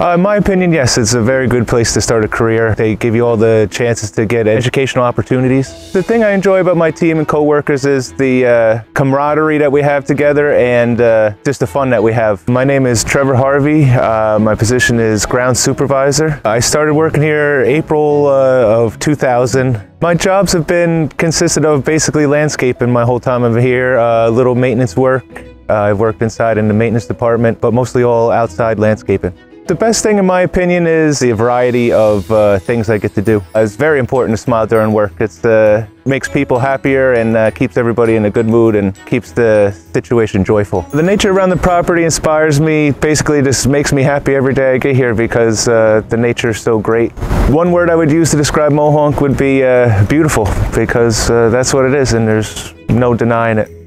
Uh, in my opinion, yes, it's a very good place to start a career. They give you all the chances to get educational opportunities. The thing I enjoy about my team and coworkers is the uh, camaraderie that we have together and uh, just the fun that we have. My name is Trevor Harvey. Uh, my position is ground supervisor. I started working here April uh, of 2000. My jobs have been consisted of basically landscaping my whole time over here, uh, little maintenance work. I've worked inside in the maintenance department, but mostly all outside landscaping. The best thing in my opinion is the variety of uh, things I get to do. It's very important to smile during work. It uh, makes people happier and uh, keeps everybody in a good mood and keeps the situation joyful. The nature around the property inspires me, basically just makes me happy every day I get here because uh, the nature is so great. One word I would use to describe Mohonk would be uh, beautiful because uh, that's what it is and there's no denying it.